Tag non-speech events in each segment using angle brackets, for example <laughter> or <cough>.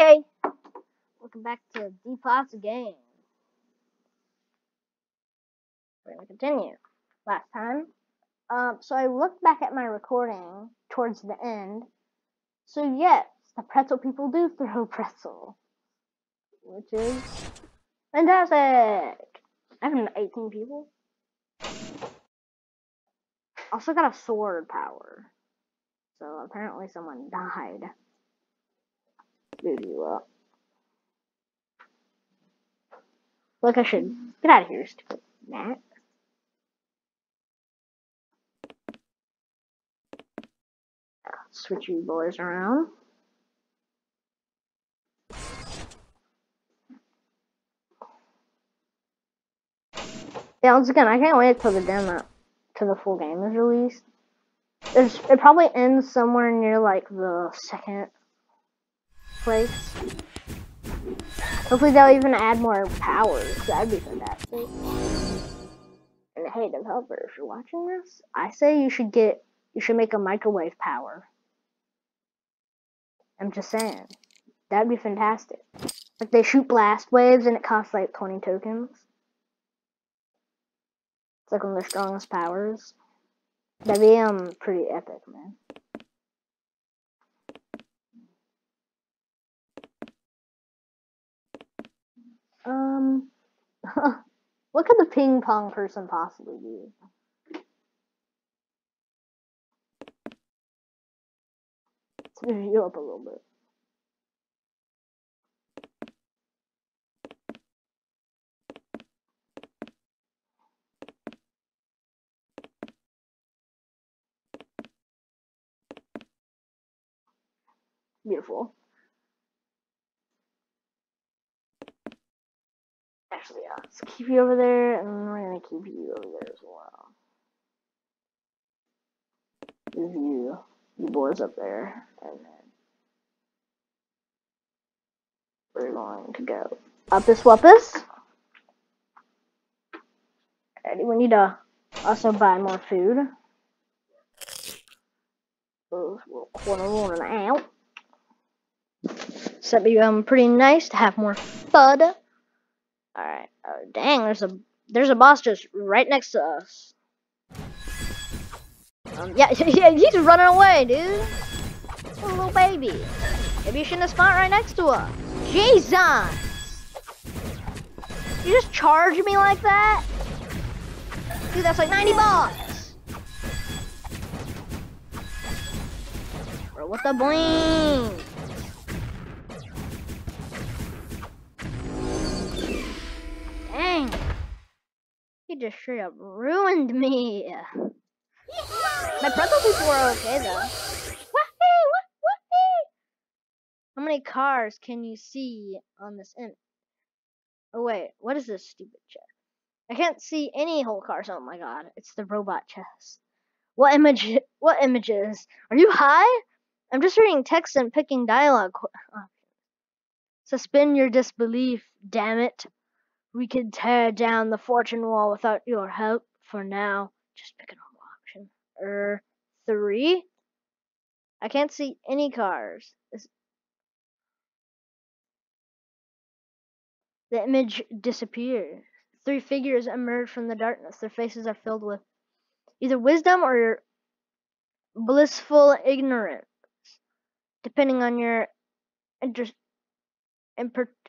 hey! Welcome back to Despot's Game. We're gonna continue. Last time, um, so I looked back at my recording towards the end. So yes, the pretzel people do throw <laughs> pretzel, which is fantastic. I have 18 people. Also got a sword power. So apparently someone died. You up. Look, I should get out of here, stupid Matt. Switch you boys around. Yeah, once again, I can't wait till the demo, till the full game is released. There's, it probably ends somewhere near like the second place. Hopefully they'll even add more powers. That'd be fantastic. And hey, developer, if you're watching this, I say you should get, you should make a microwave power. I'm just saying. That'd be fantastic. Like they shoot blast waves and it costs like 20 tokens. It's like one of the strongest powers. That'd be um pretty epic, man. Um, what could the ping pong person possibly be? Let's move you up a little bit. Beautiful. Actually, yeah, keep you over there, and we're gonna keep you over there as well. Move you, you boys up there, and then we're going to go up this wuppus. And we need to also buy more food. We'll corner out. So that'd be um pretty nice to have more fud. Alright. Dang, there's a there's a boss just right next to us. Um yeah, <laughs> yeah, he's running away, dude. A little baby. Maybe you shouldn't have spawned right next to us. Jesus! You just charge me like that? Dude, that's like 90 bucks. Bro, what the bling? Dang. He just straight up ruined me. My pretzel people were okay though. How many cars can you see on this image? Oh wait, what is this stupid chest? I can't see any whole cars. Oh my god, it's the robot chest. What image? What images? Are you high? I'm just reading text and picking dialogue. Oh. Suspend your disbelief, damn it. We can tear down the fortune wall without your help for now. Just pick a normal option. Er, three? I can't see any cars. Is the image disappears. Three figures emerge from the darkness. Their faces are filled with either wisdom or blissful ignorance, depending on your inter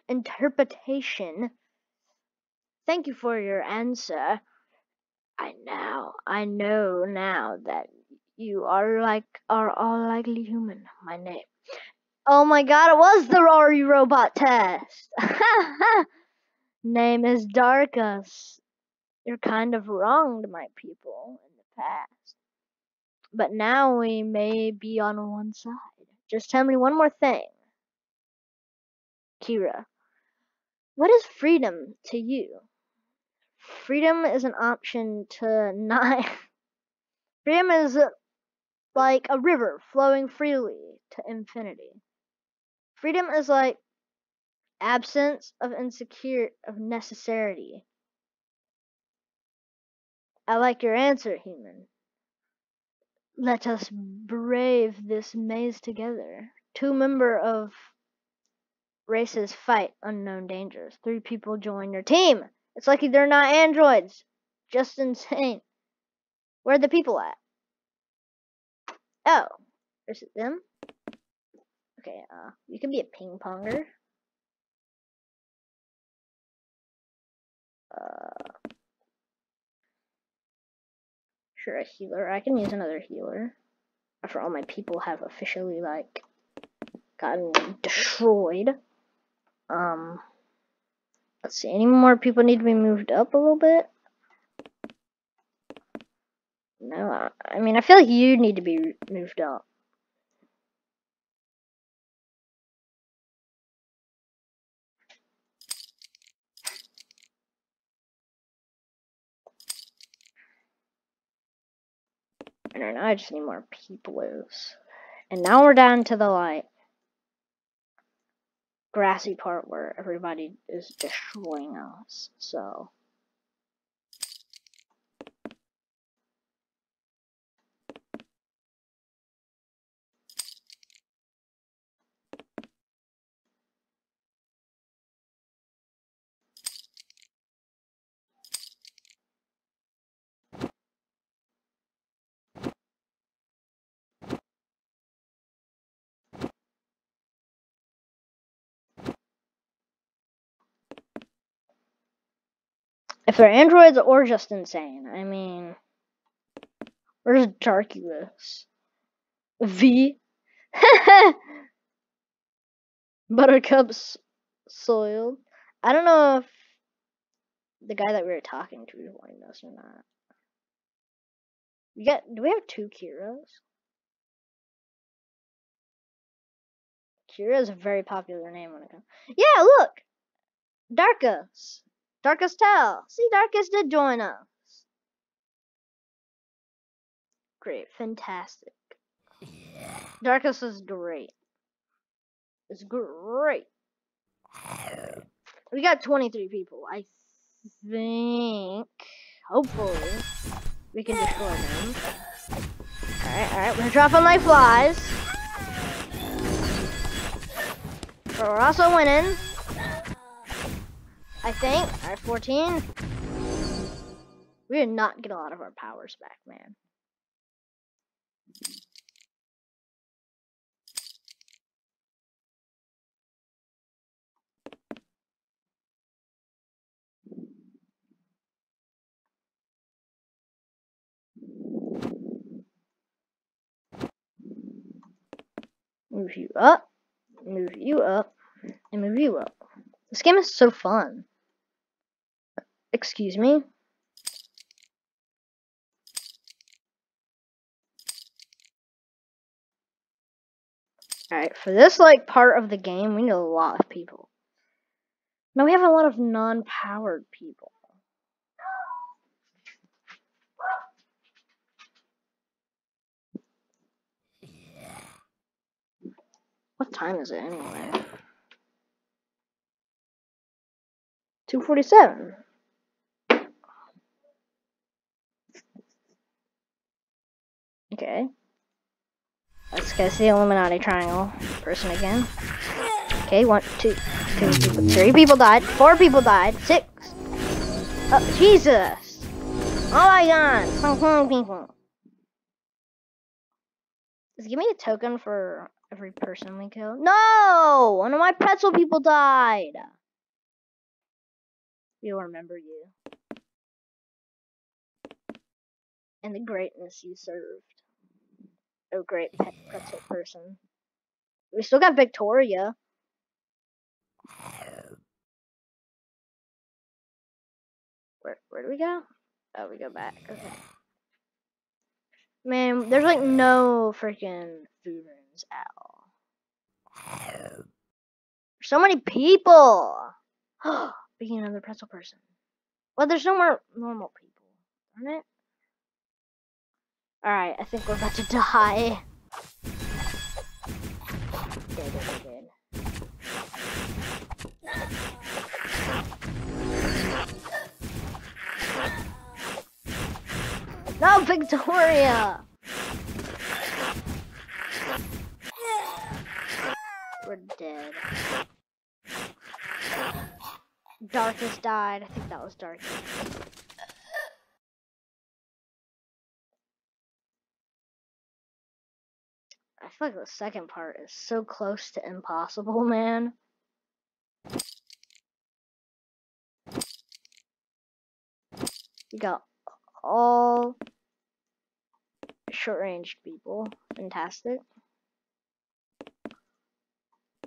interpretation. Thank you for your answer. I now I know now that you are like are all likely human. My name. Oh my god, it was the Rory robot test. <laughs> name is Darkus. You're kind of wronged my people in the past. But now we may be on one side. Just tell me one more thing. Kira, what is freedom to you? Freedom is an option to not. <laughs> freedom is like a river flowing freely to infinity. Freedom is like absence of insecure of necessity. I like your answer, human. Let us brave this maze together. Two member of races fight unknown dangers. Three people join your team. It's lucky they're not androids. Just insane. Where are the people at? Oh, is it them? Okay, uh, you can be a ping ponger. Uh, sure, a healer. I can use another healer. After all my people have officially, like, gotten destroyed. Um, let's see, any more people need to be moved up a little bit? No, I mean, I feel like you need to be moved up. I don't know, I just need more peoples. And now we're down to the, like, grassy part where everybody is destroying us, so... If they're androids or just insane, I mean, where's Darkulus? V. <laughs> Buttercup's soiled. I don't know if the guy that we were talking to joined us or not. We got. Do we have two Kiras? Kira is a very popular name when it comes. Yeah, look, Darkus. Darkus Tell. See, Darkest did join us. Great, fantastic. Yeah. Darkest is great. It's great. We got 23 people. I think, hopefully, we can destroy them. Alright, alright, we're dropping like flies. But we're also winning. I think. Alright, 14. We did not get a lot of our powers back, man. Move you up, move you up, and move you up. This game is so fun. Excuse me? Alright, for this, like, part of the game, we need a lot of people. Now we have a lot of non-powered people. What time is it anyway? 247. Okay. Let's see the Illuminati triangle person again. Okay, one, two, two, two, three people died. Four people died. Six. Oh, Jesus. Oh my god. people. Just give me a token for every person we kill. No! One of my pretzel people died. We'll remember you. And the greatness you served. Oh, great pet pretzel person. We still got Victoria. Where, where do we go? Oh, we go back. Okay. Man, there's like no freaking food rooms at all. So many people! <gasps> Being another pretzel person. Well, there's no more normal people, aren't it? Alright, I think we're about to die. Good, good, good. No, Victoria! We're dead. Darkest died. I think that was Darkest. I feel like the second part is so close to impossible, <laughs> man. You got all short-ranged people. Fantastic.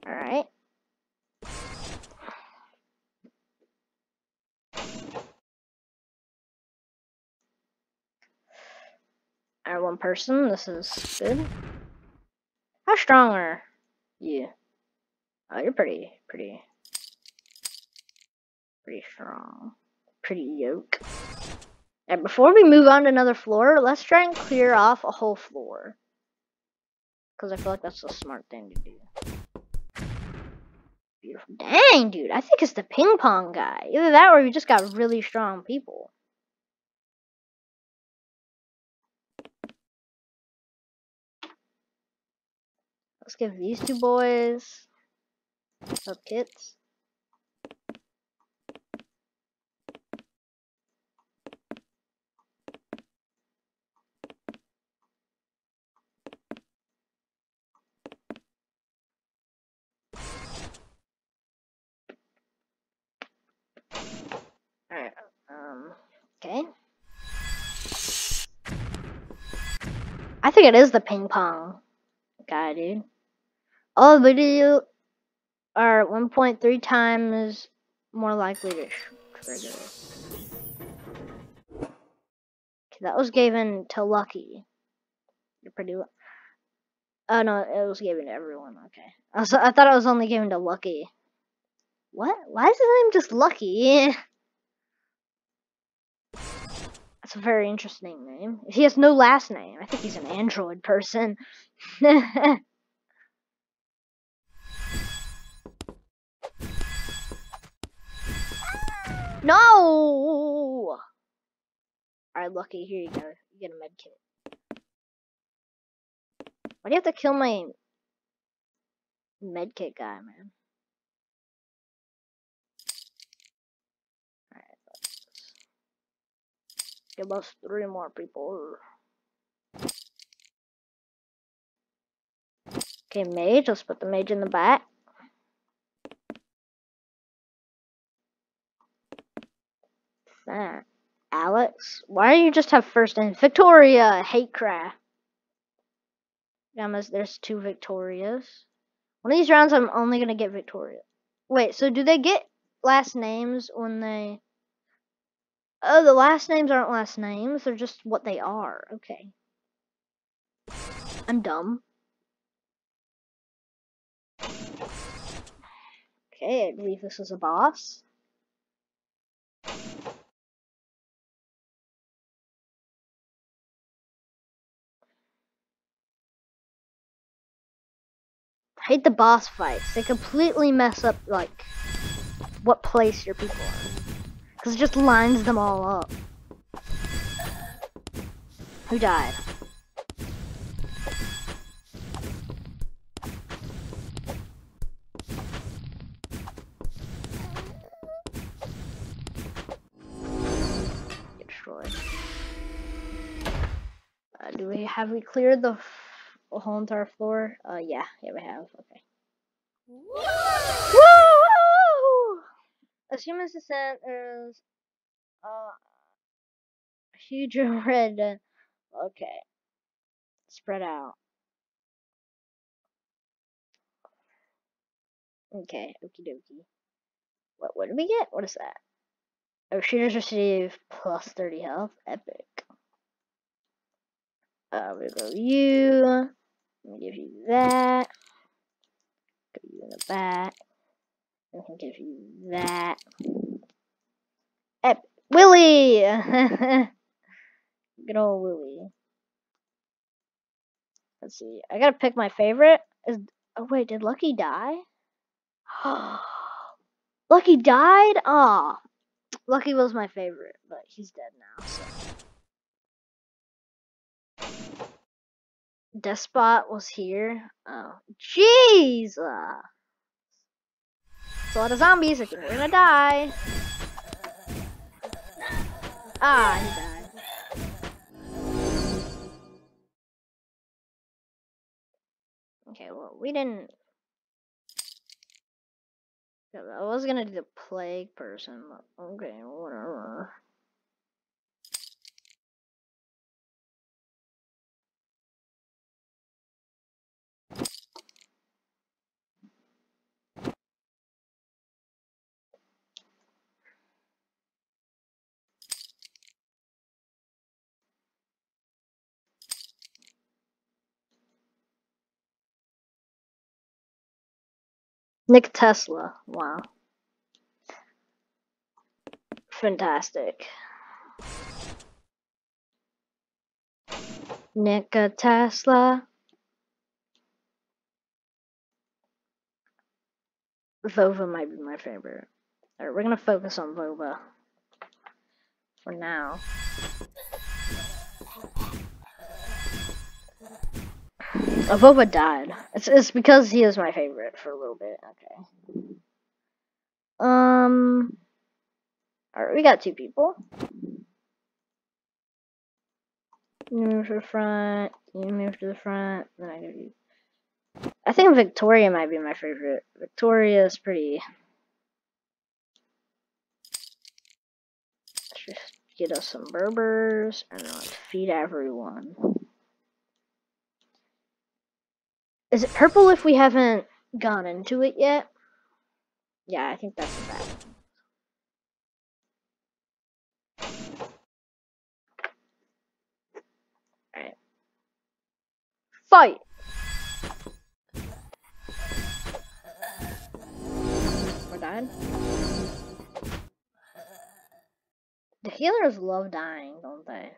Alright. Alright, one person. This is good. How strong are you? Oh, you're pretty, pretty, pretty strong. Pretty yoke. And before we move on to another floor, let's try and clear off a whole floor. Because I feel like that's a smart thing to do. Beautiful. Dang, dude. I think it's the ping pong guy. Either that or you just got really strong people. Let's give these two boys some kits. Alright, um, okay. I think it is the ping pong guy, dude. All video are 1.3 times more likely to trigger. Okay, that was given to Lucky. You're pretty. Oh no, it was given to everyone. Okay, I, was, I thought it was only given to Lucky. What? Why is his name just Lucky? <laughs> That's a very interesting name. He has no last name. I think he's an android person. <laughs> no! Alright, Lucky, here you go. You get a med kit. Why do you have to kill my med kit guy, man? All right, give us three more people. Okay, mage. Let's put the mage in the back. That. Alex? Why don't you just have first name? Victoria! Hate craft. Yeah, there's two Victorias. One of these rounds, I'm only gonna get Victoria. Wait, so do they get last names when they... Oh, the last names aren't last names. They're just what they are. Okay. I'm dumb. Okay, I believe this is a boss. Hate the boss fights. They completely mess up, like, what place your people are. Because it just lines them all up. Who died? Destroyed. Uh, do we have we cleared the whole entire floor? Uh, yeah, yeah, we have. Okay. Woo! A human descent is uh, huge <laughs> red. Okay. Spread out. Okay, okie dokie. What, what did we get? What is that? Oh, shooters receive plus 30 health. Epic. Uh, we go you. Give you that. Go you in the back. I can give you that. Ep Willie! <laughs> Good old Willie. Let's see. I gotta pick my favorite. Is oh wait, did Lucky die? <gasps> Lucky died? Aw. Oh, Lucky was my favorite, but he's dead now. So. Despot was here. Oh, jeez! It's a lot of zombies. We're gonna die. Ah, he died. Okay, well, we didn't. I was gonna do the plague person. Okay, whatever. Nick Tesla. Wow. Fantastic. Nick Tesla. Vova might be my favorite. Alright, we're gonna focus on Vova. For now. Avova died. It's, it's because he is my favorite for a little bit. Okay. Um. Alright, we got two people. You move to the front. You move to the front. Then I give you. I think Victoria might be my favorite. Victoria is pretty. Let's just get us some Berbers and let's feed everyone. Is it purple if we haven't gone into it yet? Yeah, I think that's that. Alright. Fight! We're dying. The healers love dying, don't they?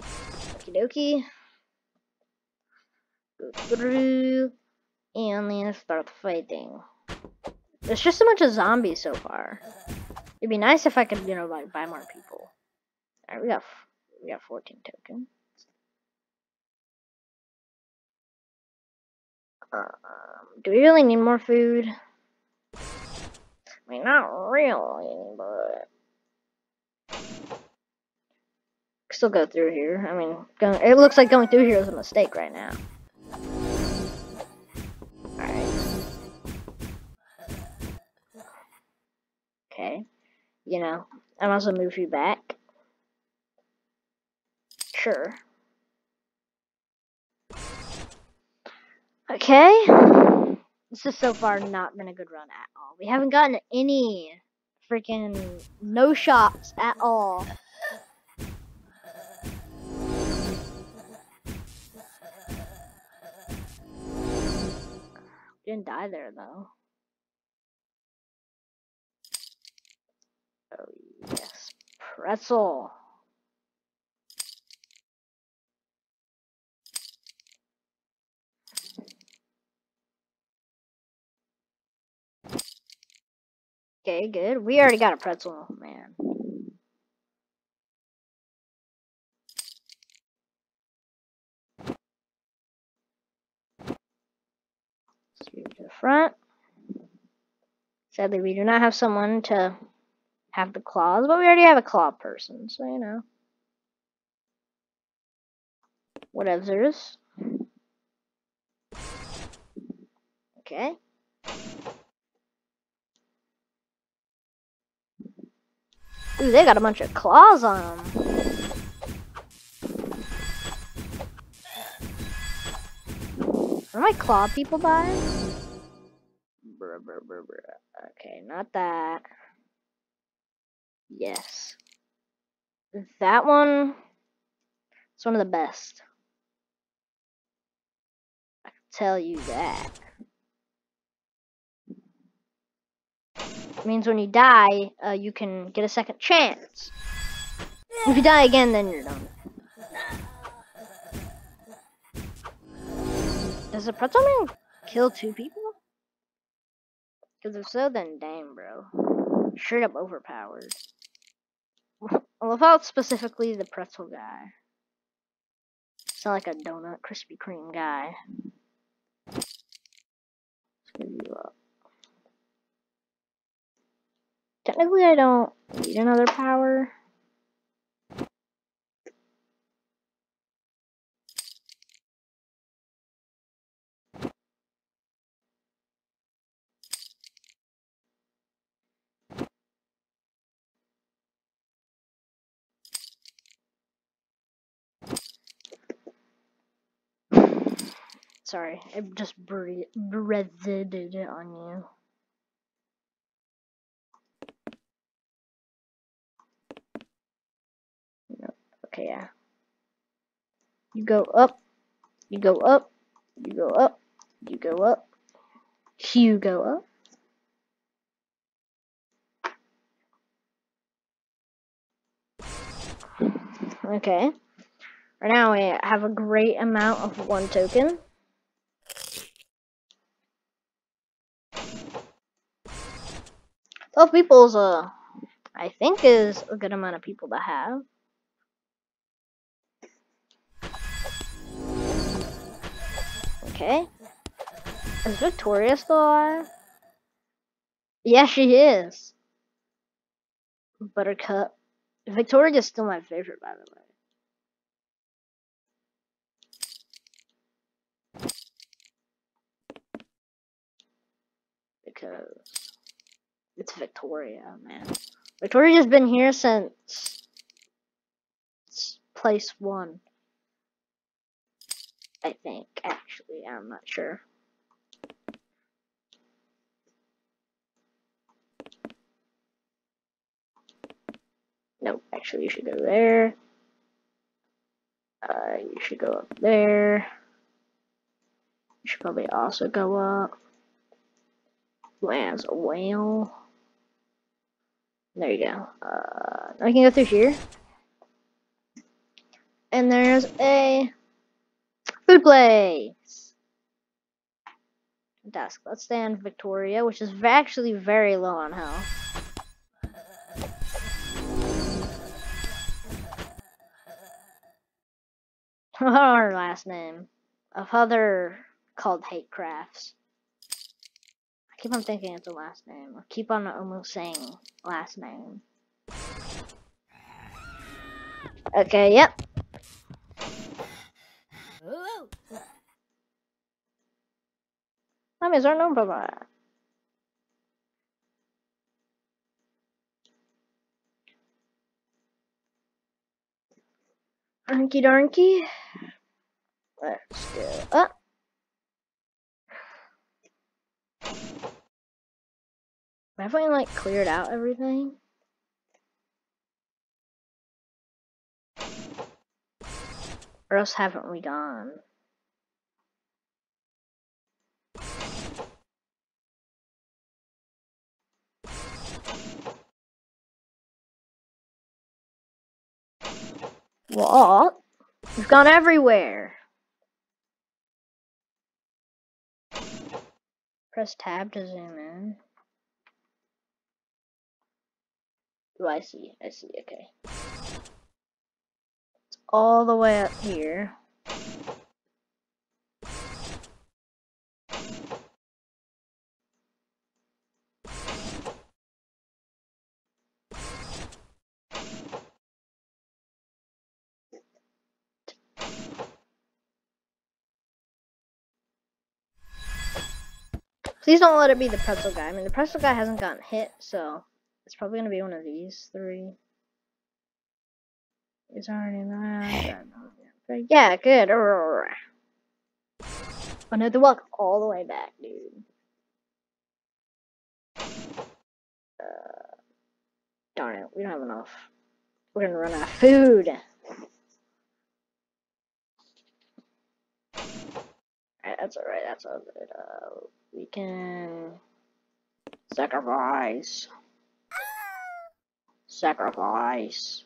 Okie dokie through and then start fighting. There's just a bunch of zombies so far. It'd be nice if I could, you know, like buy more people. Alright, we got we got 14 tokens. Um, do we really need more food? I mean, not really, but still go through here. I mean, going, it looks like going through here is a mistake right now. Okay. You know, I might as well move you back. Sure. Okay. This has so far not been a good run at all. We haven't gotten any freaking no shots at all. Didn't die there though. Oh yes, pretzel. Okay, good. We already got a pretzel, man. to the front. Sadly, we do not have someone to have the claws, but we already have a claw person, so you know. Whatever's. Okay. Ooh, they got a bunch of claws on them. Are my claw people bruh. Okay, not that. Yes. That one it's one of the best. I can tell you that. It means when you die, uh, you can get a second chance. If you die again, then you're done. Does the pretzel man kill two people? Because if so, then dang, bro. Straight up overpowered. I love how it's specifically the pretzel guy. It's not like a donut Krispy Kreme guy. Technically, I don't need another power. Sorry, I just breathed it on you. Okay, yeah. You go up, you go up, you go up, you go up, you go up. Okay. Right now we have a great amount of one token. Twelve people is a, I think is a good amount of people to have. Okay. Is Victoria still alive? Yeah, she is. Buttercup. Victoria is still my favorite, by the way. Because it's Victoria, man. Victoria's been here since place one. I think, actually. I'm not sure. Nope, actually you should go there. Uh, you should go up there. You should probably also go up. Lands a whale. There you go. Uh, I can go through here. And there's a Food place! Desk. Let's stay Victoria, which is actually very low on health. <laughs> Our last name. Of other called Hate Crafts. Keep on thinking it's a last name. I keep on almost saying last name. Okay, yep. Mami, is our number bapak. Anky darky. Let's go up. Have I like cleared out everything? Or else haven't we gone? What? We've gone everywhere. Press tab to zoom in. Oh, I see. I see. Okay. It's all the way up here. Please don't let it be the pretzel guy. I mean, the pretzel guy hasn't gotten hit, so it's probably going to be one of these three. It's already that. Yeah, good. Another walk all the way back, dude. Uh, darn it, we don't have enough. We're gonna run out of food. that's alright, that's all good. Uh, we can sacrifice. Sacrifice.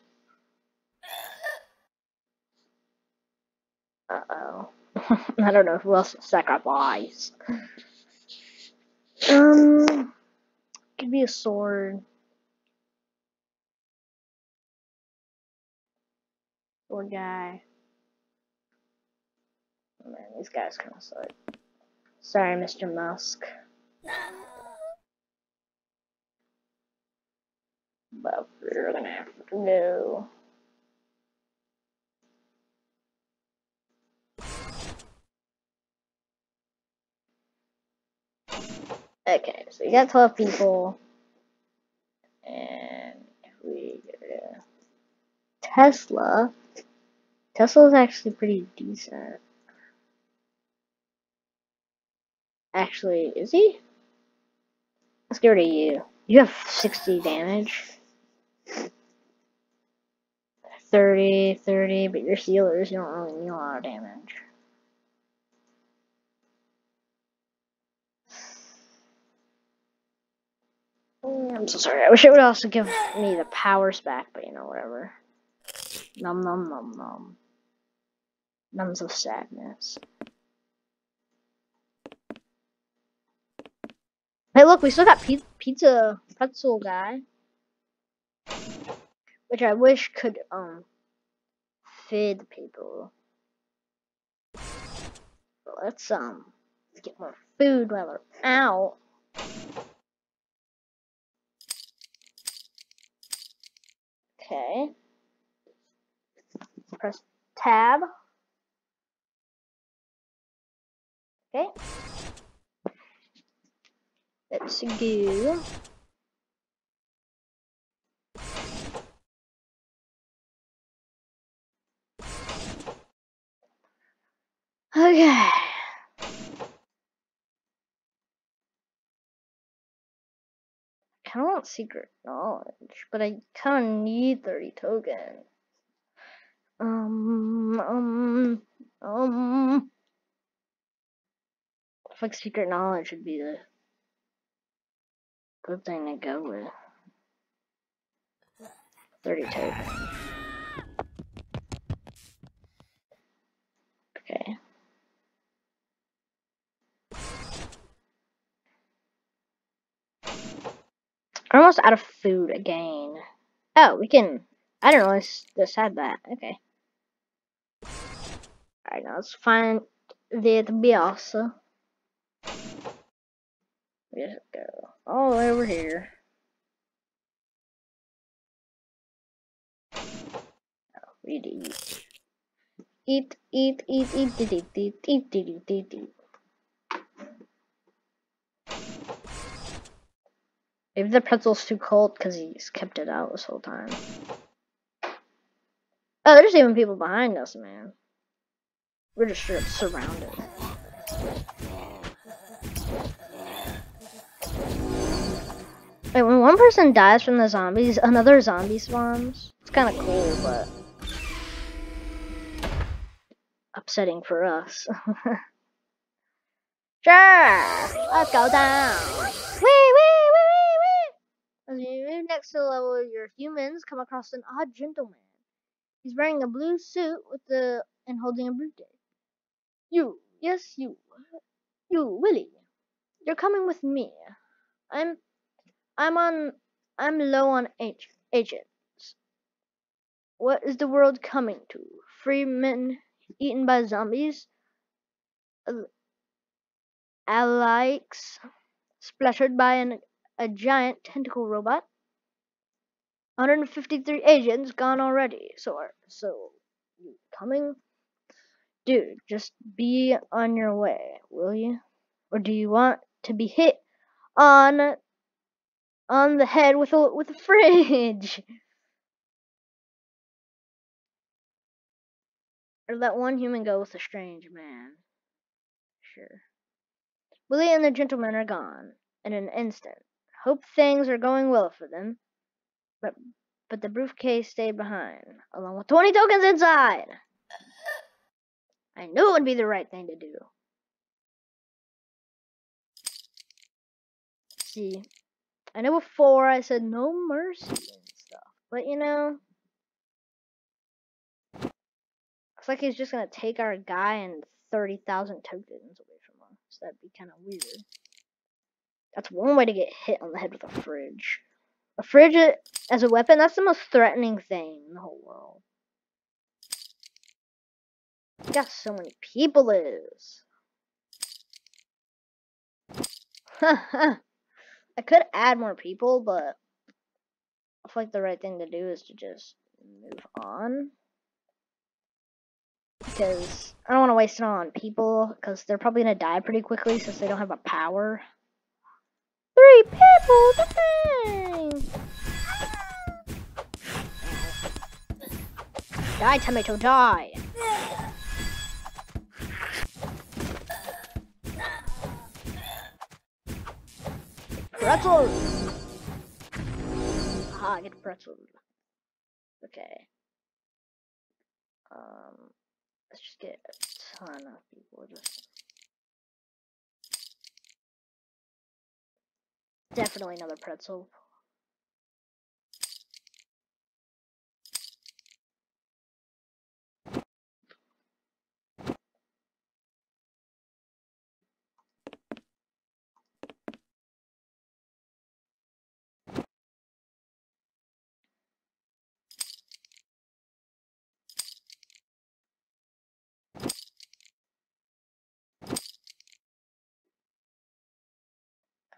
Uh-oh. <laughs> I don't know who else sacrifice. Um, could be a sword. Sword guy. Oh, man, these guys kind of suck. Sorry, Mr. Musk. But we're gonna have to. Okay, so we got 12 people. And we uh, Tesla. Tesla's actually pretty decent. Actually, is he? Let's get rid of you. You have 60 damage. 30, 30, but your healers don't really need a lot of damage. I'm so sorry. I wish it would also give me the powers back, but you know, whatever. Num num num num. Numbs of sadness. Hey, look, we still got pizza pretzel guy, which I wish could um feed people. But let's um get more food while we're out. Okay. Press tab. Okay. Let's go. Okay. I kind of want secret knowledge, but I kind of need 30 tokens. Um, um, um. Like secret knowledge would be the good thing to go with. 30 tokens. Okay. I'm almost out of food again. Oh, we can. I don't know. Let's decide that. Okay. Alright, now let's find the Biasa. Just go all the way over here. Oh, we eat. Eat, eat, eat, eat, eat, eat, eat, eat, eat, eat, eat. Maybe the pretzel's too cold because he's kept it out this whole time. Oh, there's even people behind us, man. We're just surrounded. Wait, when one person dies from the zombies, another zombie spawns. It's kind of cool, but upsetting for us. <laughs> sure, let's go down. As you move next to the level, your humans come across an odd gentleman. He's wearing a blue suit with the and holding a briefcase. You, yes, you, you, Willie. You're coming with me. I'm, I'm on, I'm low on H agents. What is the world coming to? Free men eaten by zombies? Alikes splattered by an a giant tentacle robot. 153 agents gone already. So, so you coming? Dude, just be on your way, will you? Or do you want to be hit on on the head with a with a fridge? <laughs> Or let one human go with a strange man. Sure. Willie and the gentleman are gone in an instant. Hope things are going well for them. But but the briefcase stayed behind, along with 20 tokens inside. I knew it would be the right thing to do. See, I know before I said no mercy and stuff, but you know, looks like he's just gonna take our guy and 30,000 tokens away from us. That'd be kind of weird. That's one way to get hit on the head with a fridge. A fridge as a weapon, that's the most threatening thing in the whole world. Got so many people is. <laughs> I could add more people, but I feel like the right thing to do is to just move on. Because I don't want to waste it on people, because they're probably going to die pretty quickly since they don't have a power. Three people, dang! Die, tomato, die! Pretzel! Aha, get pretzel. Okay. Um, let's just get a ton of people. Just definitely another pretzel.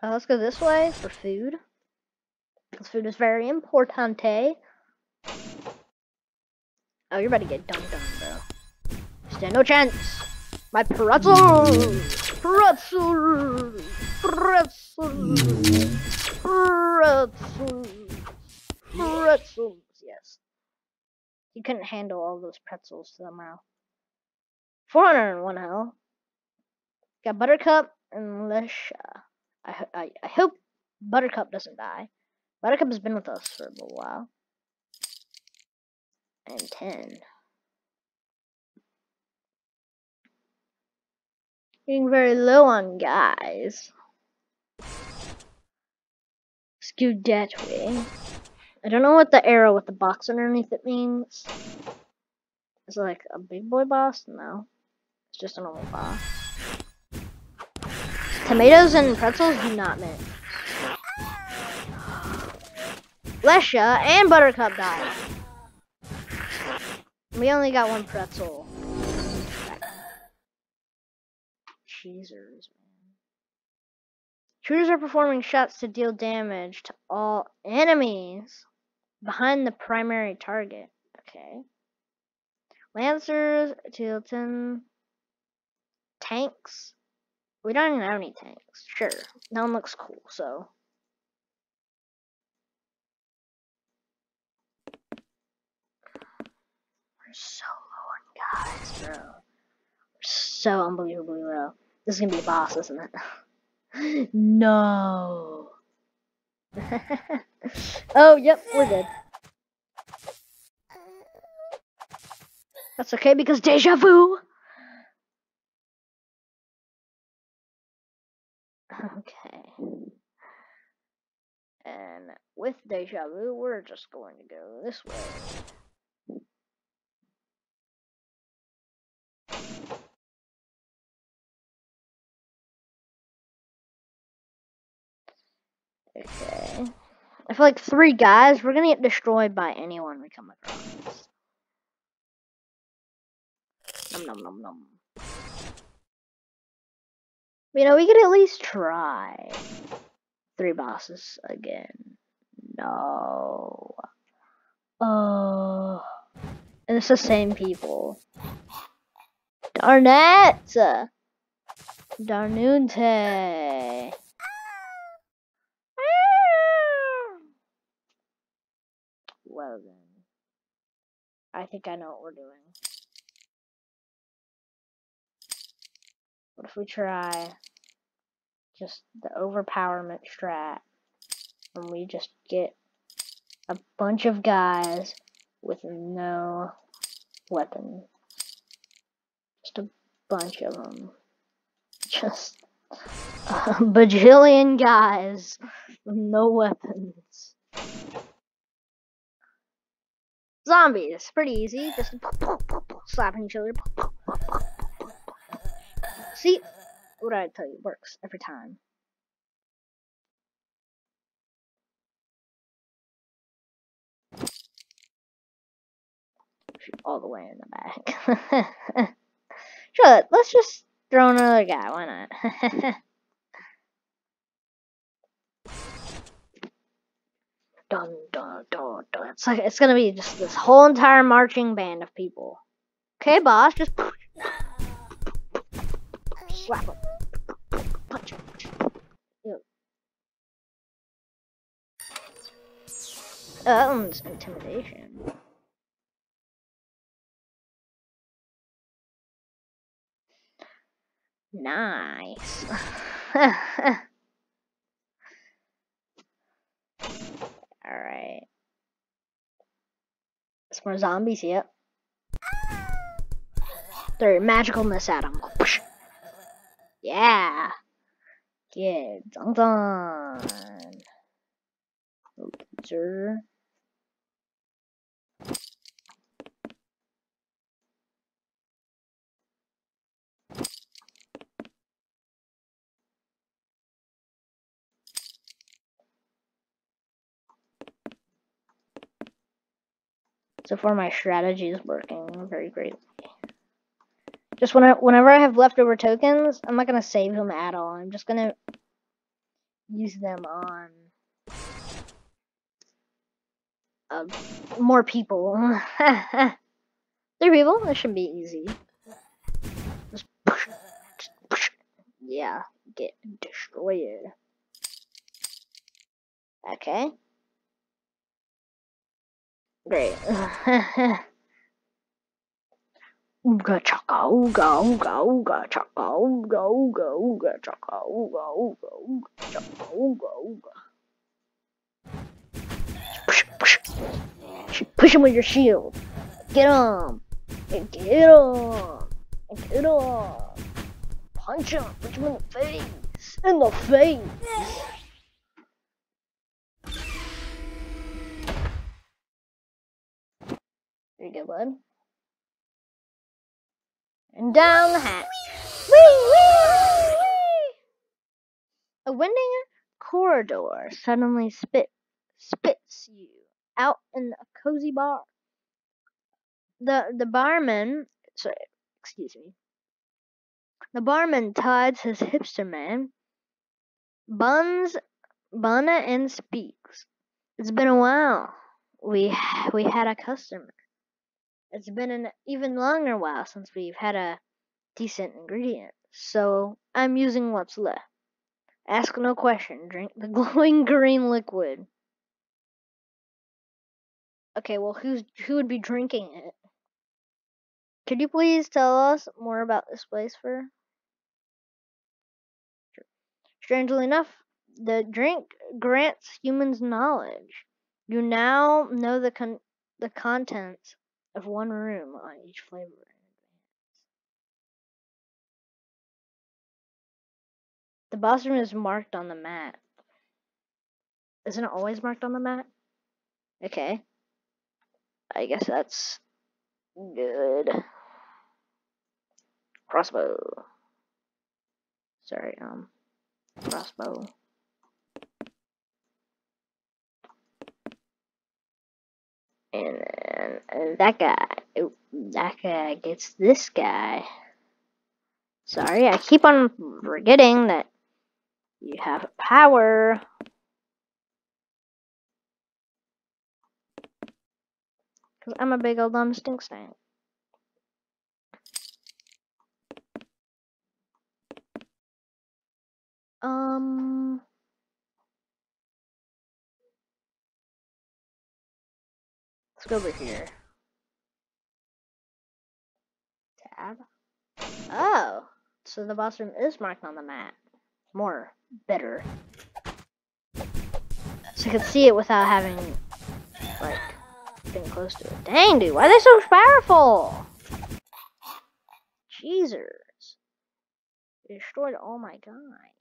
Uh, let's go this way for food. Because food is very important? Oh, you're about to get dunked on, bro. Stand no chance. My pretzel! Pretzel! Pretzel! Pretzel! Pretzels, yes. He couldn't handle all those pretzels to the mouth. 401 health. Got Buttercup and Lisha. I, I, I hope Buttercup doesn't die. Buttercup has been with us for a little while. And 10. Getting very low on guys. Skew that way. I don't know what the arrow with the box underneath it means. Is it like a big boy boss? No. It's just a normal boss. Tomatoes and pretzels do not mix. Lesha and Buttercup died. We only got one pretzel. Cheesers, man. Shooters are performing shots to deal damage to all enemies behind the primary target. Okay. Lancers, Tilton, tanks. We don't even have any tanks. Sure. That one looks cool, so. We're so low on guys, bro. We're so unbelievably low. This is gonna be a boss, isn't it? <laughs> no. <laughs> oh, yep, we're good. That's okay because deja vu. Okay. And with deja vu, we're just going to go this way. Okay. I feel like three guys, we're gonna get destroyed by anyone we come across. Nom nom nom nom. You know, we could at least try. Three bosses again. No. Oh. And it's the same people. Darn it! Darnunte. Well then. I think I know what we're doing. What if we try just the overpowerment strat and we just get a bunch of guys with no weapon. Just a bunch of them. Just a bajillion guys with no weapons. Zombies, pretty easy. Just <laughs> slapping each other. See, what did I tell you? Works every time. Shoot all the way in the back. <laughs> sure, let's just throw another guy. Why not? <laughs> dun dun dun dun. It's like it's gonna be just this whole entire marching band of people. Okay, boss, just slap him. Punch him. Ew. Um, One's intimidation. Nice. <laughs> Alright. Some more zombies, yep. They're magicalness at them. Yeah. Yeah, dun. Loser. So far, my strategy is working very greatly. Just when I, whenever I have leftover tokens, I'm not gonna save them at all. I'm just gonna use them on uh, more people. <laughs> Three people. That should be easy. Just push, just push. Yeah, get destroyed. Okay. Great. <laughs> Ooga chaka, ooga, ooga, ooga chaka, ooga, ooga, ooga chaka, ooga, ooga, ooga chaka, ooga, ooga. Push, push. Push him with your shield. Get him. Get him. Get him. Punch him. Punch him in the face. In the face. Very good, bud. And down the hatch. Whee, whee, whee. A winding corridor suddenly spit, spits you out in a cozy bar. The the barman, sorry, excuse me. The barman tides his hipster man, buns, bun and speaks. It's been a while. We we had a customer. It's been an even longer while since we've had a decent ingredient, so I'm using what's left. Ask no question, drink the <laughs> glowing green liquid. Okay, well, who's who would be drinking it? Could you please tell us more about this place for? Strangely enough, the drink grants humans knowledge. You now know the con- the contents of one room on each flavor. The boss room is marked on the map. Isn't it always marked on the map? Okay. I guess that's good. Crossbow. Sorry, um, crossbow. And that guy, that guy gets this guy. Sorry, I keep on forgetting that you have power. Cause I'm a big old dumb stink stank. Um. Let's go over here. Tab. Oh, so the boss room is marked on the map. More better. So you can see it without having, like, being close to it. Dang, dude, why are they so powerful? Jesus. Destroyed all my guys.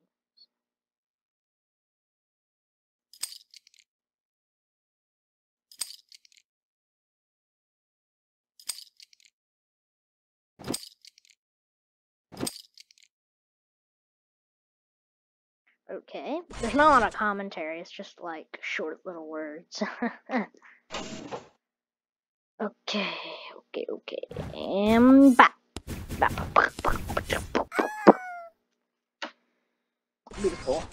Okay. There's not a lot of commentary, it's just like short little words. <laughs> okay, okay, okay. And back. Beautiful.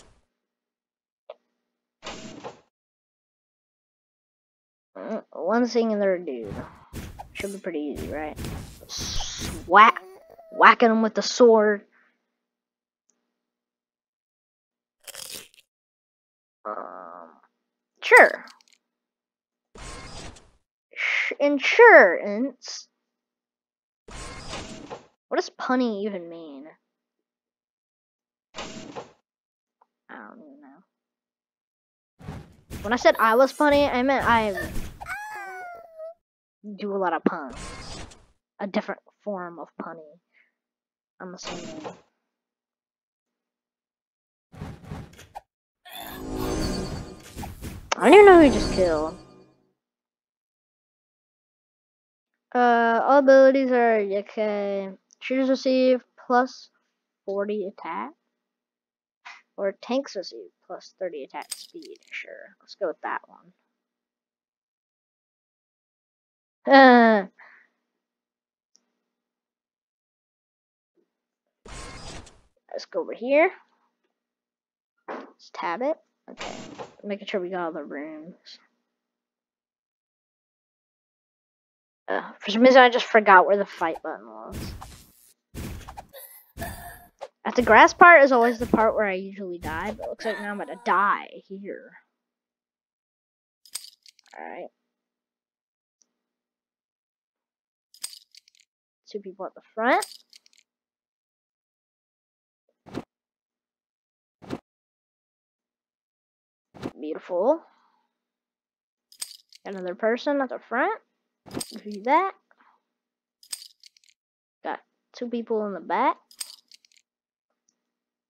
Mm, One singular dude. Should be pretty easy, right? Whack, whacking him with the sword. Um, sure. Insurance. What does punny even mean? I don't even know. When I said I was punny, I meant I do a lot of puns. A different form of punny. I'm assuming. I don't even know who just killed. Uh, all abilities are okay. Shooters receive plus 40 attack. Or tanks receive plus 30 attack speed. Sure, let's go with that one. Uh, let's go over here. Let's tab it. Okay, making sure we got all the rooms. Uh, for some reason, I just forgot where the fight button was. At the grass part is always the part where I usually die, but looks like now I'm gonna die here. Alright. Two people at the front. Beautiful. Another person at the front. Do that. Got two people in the back.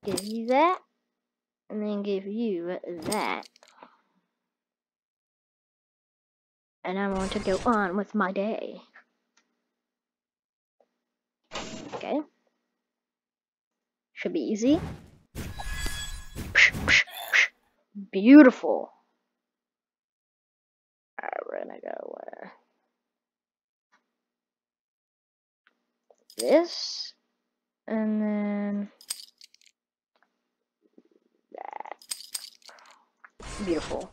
Give you that. And then give you that. And I'm going to go on with my day. Okay. Should be easy. Beautiful. Alright, we're gonna go uh, this, and then that. Beautiful.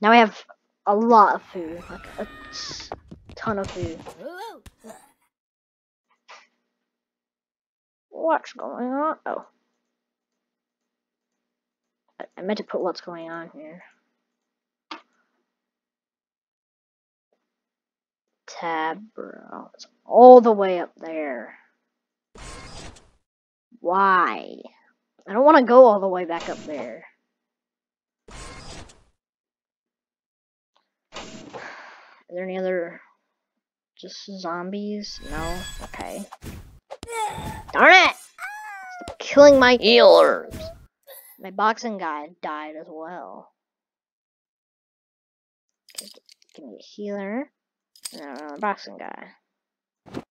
Now we have a lot of food, like a ton of food. What's going on? Oh. I- meant to put what's going on here. Tab, bro. It's all the way up there. Why? I don't want to go all the way back up there. Are there any other just zombies? No? Okay. Darn it! Stop killing my healers! My boxing guy died as well. Give me a healer. And another boxing guy. Feel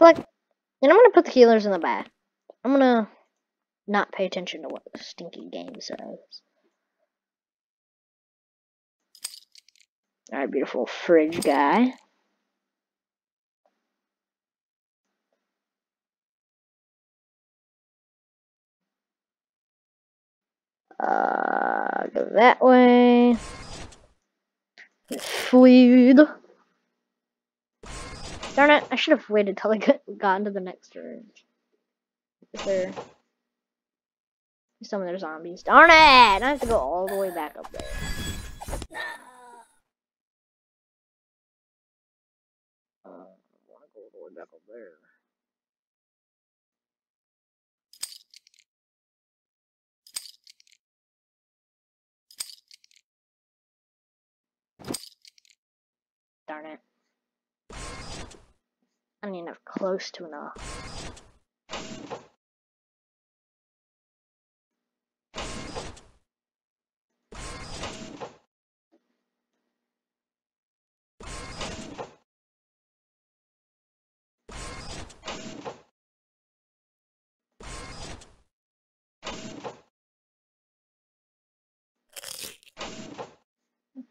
like, and I'm gonna put the healers in the back. I'm gonna not pay attention to what the stinky game says. Alright, beautiful fridge guy. Uh, go that way. Food. Darn it, I should have waited till I got, into the next room. Is there some of their zombies? Darn it! I have to go all the way back up there. Uh, I want to go all the way back up there. Darn it. I don't even close to enough.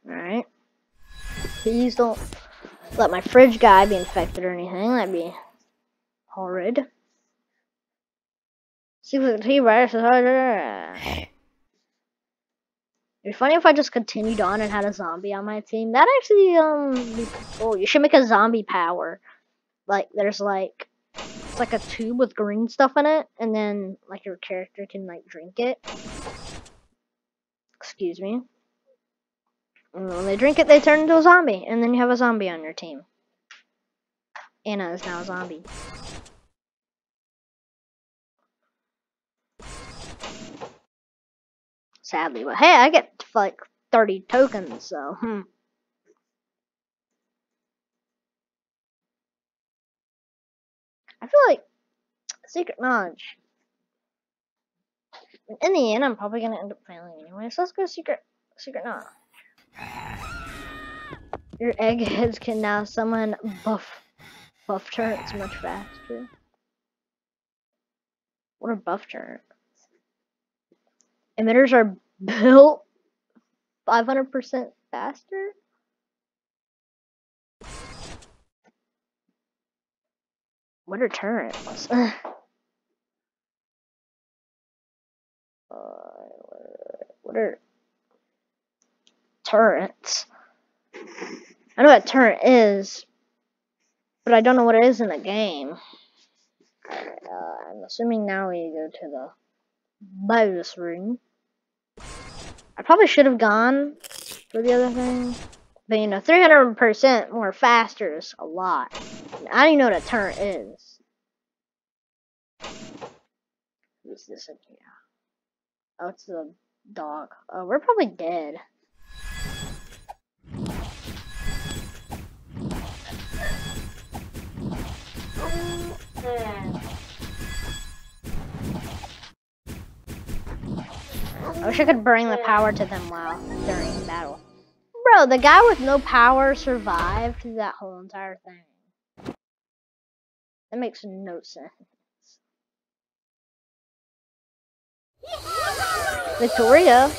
Alright. Please don't let my fridge guy be infected or anything. That'd be horrid. See what the T virus is harder. It'd be funny if I just continued on and had a zombie on my team. That actually um be cool. You should make a zombie power. Like there's like it's like a tube with green stuff in it, and then like your character can like drink it. Excuse me. And when they drink it, they turn into a zombie, and then you have a zombie on your team. Anna is now a zombie. Sadly, but hey, I get like 30 tokens, so hmm. I feel like secret knowledge. In the end, I'm probably gonna end up failing anyway. So let's go secret secret knowledge. Your eggheads can now summon buff buff turrets much faster. What are buff turrets? Emitters are built 500% faster? What are turrets? <laughs> uh, what are turrets? I know what a turret is, but I don't know what it is in the game. Uh, I'm assuming now we go to the bonus room. I probably should have gone for the other thing. But you know, 300% more faster is a lot. I don't even know what a turret is. Who's this in here? Oh, it's the dog. Oh, we're probably dead. I wish I could bring the power to them while during battle. Bro, the guy with no power survived that whole entire thing. That makes no sense. Victoria.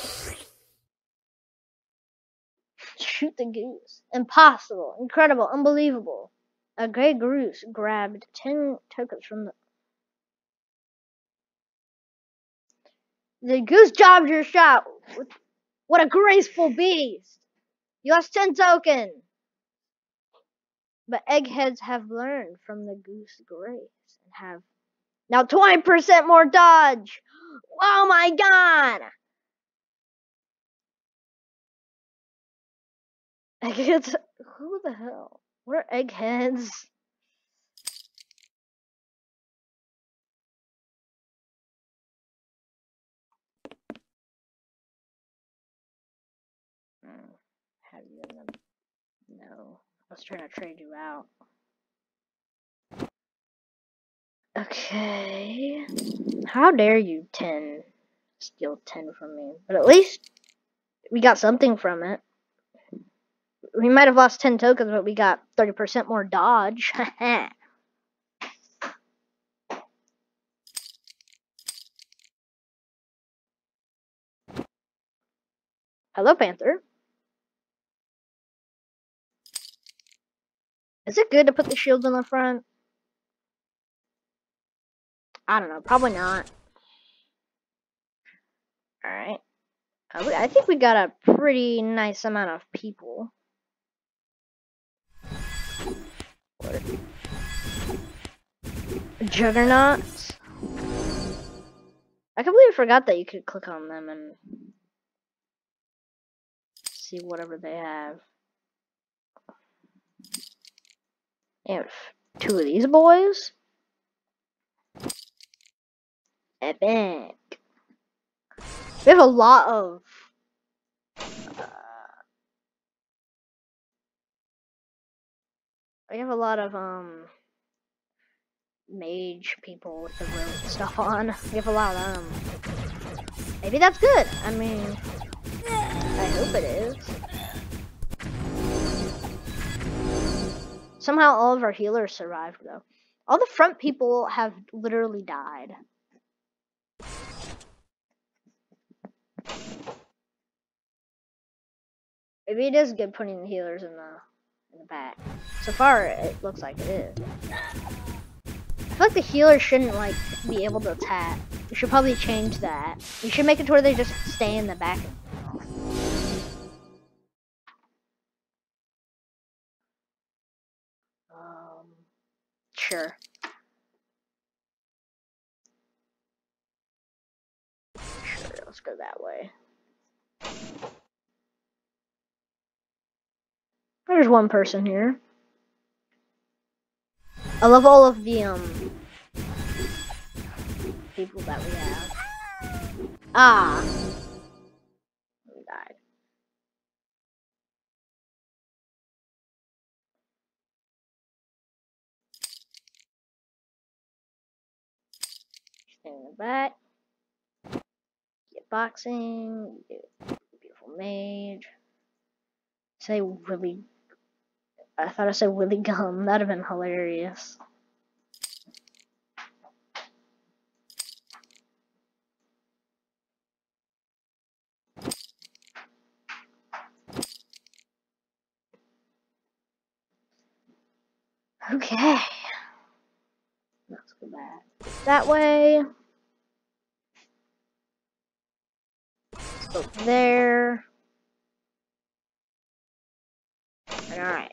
Shoot the goose. Impossible. Incredible. Unbelievable. A gray goose grabbed 10 tokens from the The goose jobbed your shot. What a graceful beast. You lost 10 tokens. But eggheads have learned from the goose grace and have now 20% more dodge. Oh my god. <laughs> Eggheads, who the hell? Are eggheads? Hmm, have you in them. No. I was trying to trade you out. Okay. How dare you 10 steal 10 from me? But at least we got something from it. We might have lost 10 tokens, but we got 30% more dodge. <laughs> Hello, Panther. Is it good to put the shields on the front? I don't know. Probably not. Alright. Uh, I think we got a pretty nice amount of people. Juggernauts. I completely forgot that you could click on them and see whatever they have. And two of these boys. Epic. We have a lot of we have a lot of um mage people with the rope stuff on. We have a lot of them. Maybe that's good. I mean, I hope it is. Somehow all of our healers survived though. All the front people have literally died. Maybe it is good putting the healers in the the back. So far, it looks like it is. I feel like the healer shouldn't, like, be able to attack. You should probably change that. You should make it to where they just stay in the back. Um, sure. Sure, let's go that way. There's one person here. I love all of the um people that we have. Ah. We died. Stay in the back. Get boxing. Beautiful mage. Say really. I thought I said Willy Gum. That'd have been hilarious. Okay. Let's go back that way. Let's go there. Alright.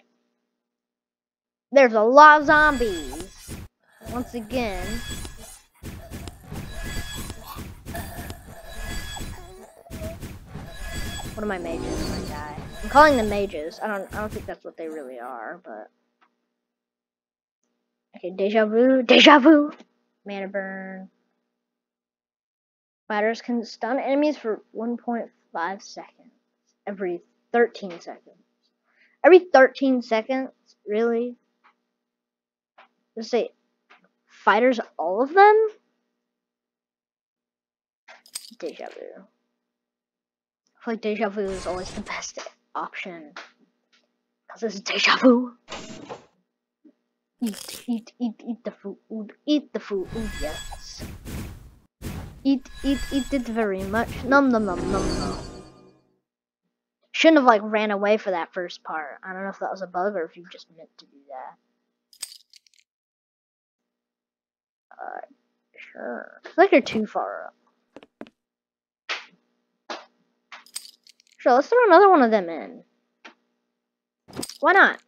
There's a lot of zombies. Once again. What are my mages might die? I'm calling them mages. I don't I don't think that's what they really are, but Okay, deja vu, deja vu. Mana burn. Fighters can stun enemies for 1.5 seconds. Every 13 seconds. Every 13 seconds? Really? Let's say fighters, all of them? Deja vu. I feel like deja vu is always the best option. Because it's deja vu. Eat, eat, eat, eat the food. Eat the food. Yes. Eat, eat, eat it very much. Num num num num num. Shouldn't have like ran away for that first part. I don't know if that was a bug or if you just meant to do that. Uh, sure. I feel like you're too far up. Sure, let's throw another one of them in. Why not?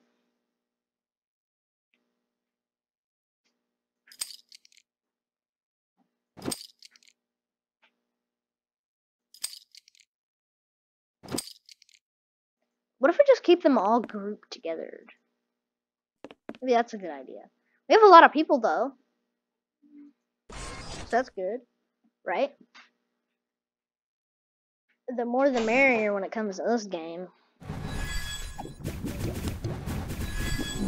What if we just keep them all grouped together? Maybe that's a good idea. We have a lot of people though. That's good, right? The more the merrier when it comes to this game.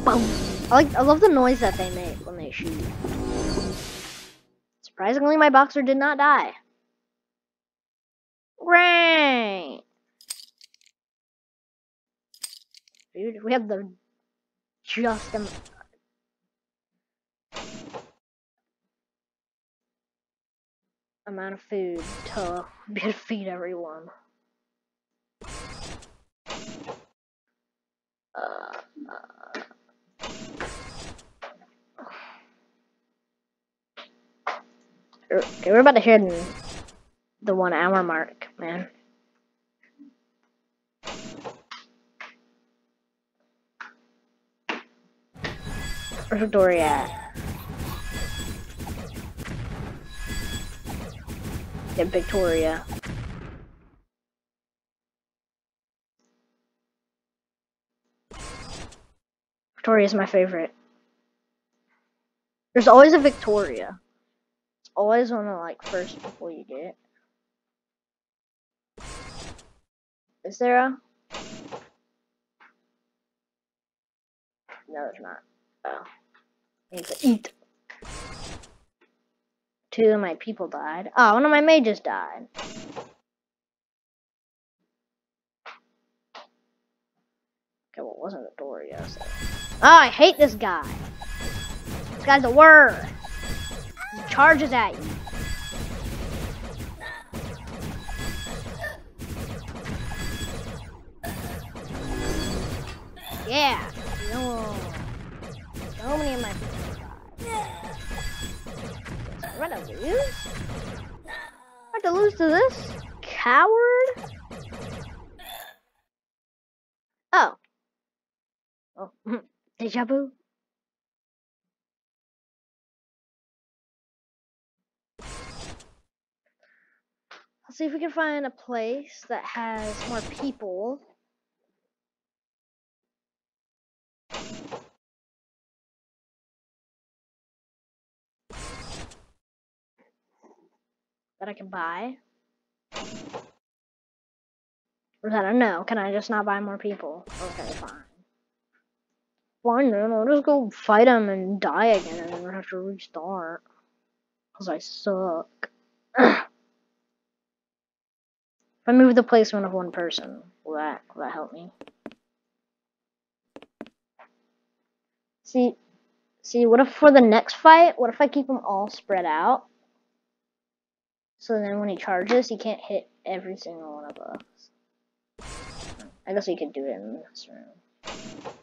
Boom. I like I love the noise that they make when they shoot. Surprisingly my boxer did not die. Great. dude. We have the just um, amount of food to <laughs> be able to feed everyone. Uh, uh, okay, we're about to hit the one hour mark, man. Where's Dory at? Yeah, Victoria. Victoria is my favorite. There's always a Victoria. It's always one of like first before you get. Is there a? No, there's not. Oh need to eat. Two of my people died. Oh, one of my mages died. Okay, well, it wasn't a Doria. So. Oh, I hate this guy. This guy's a word. He charges at you. Yeah. No. So many of my I to lose? Am to lose to this? Coward? Oh. Oh, hmm. deja vu. Let's see if we can find a place that has more people. That I can buy. Or is that a no? Can I just not buy more people? Okay, fine. Fine then, I'll just go fight them and die again and then have to restart. Cause I suck. <clears throat> if I move the placement of one person, will that will that help me? See, see, what if for the next fight, what if I keep them all spread out? So then when he charges, he can't hit every single one of us. I guess we could do it in this room.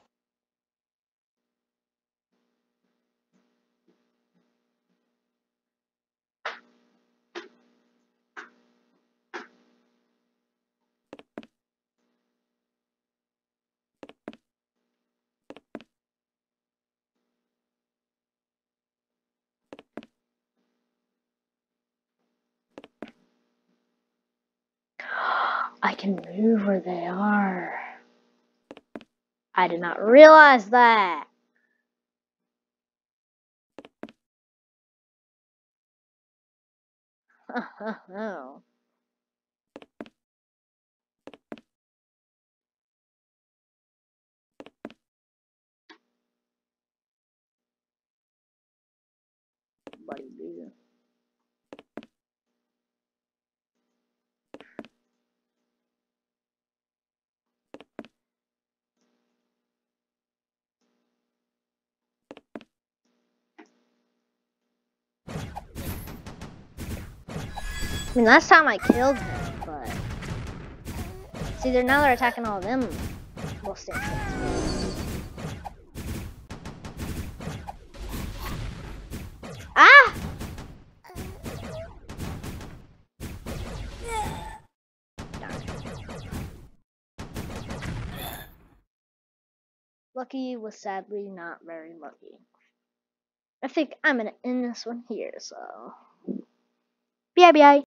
I did not realize that. <laughs> oh. Buddy, boo. I mean, last time I killed him, but... See, they're now they're attacking all of them. Well, stay Ah! Lucky was sadly not very lucky. I think I'm gonna end this one here, so... Bye bye.